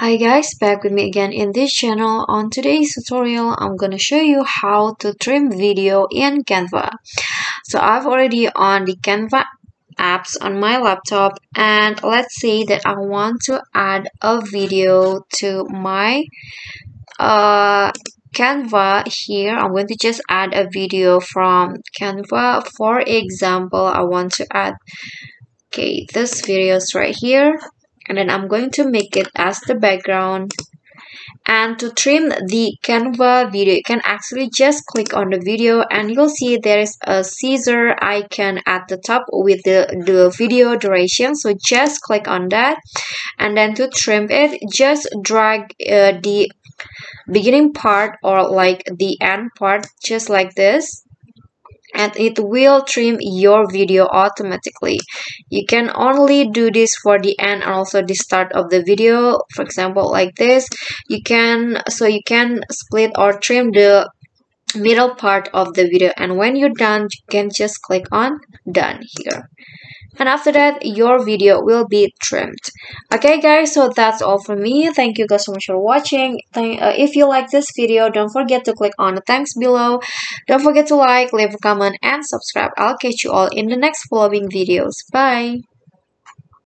Hi guys, back with me again in this channel. On today's tutorial, I'm gonna show you how to trim video in Canva. So I've already on the Canva apps on my laptop and let's say that I want to add a video to my uh, Canva here. I'm going to just add a video from Canva. For example, I want to add okay this videos right here and then I'm going to make it as the background. And to trim the canva video you can actually just click on the video and you'll see there is a scissor icon at the top with the, the video duration. So just click on that. And then to trim it just drag uh, the beginning part or like the end part just like this and it will trim your video automatically. You can only do this for the end and also the start of the video for example like this. You can so you can split or trim the middle part of the video and when you're done you can just click on done here and after that your video will be trimmed. Okay guys so that's all for me. Thank you guys so much for watching. Uh, if you like this video don't forget to click on the thanks below. Don't forget to like leave a comment and subscribe. I'll catch you all in the next following videos. Bye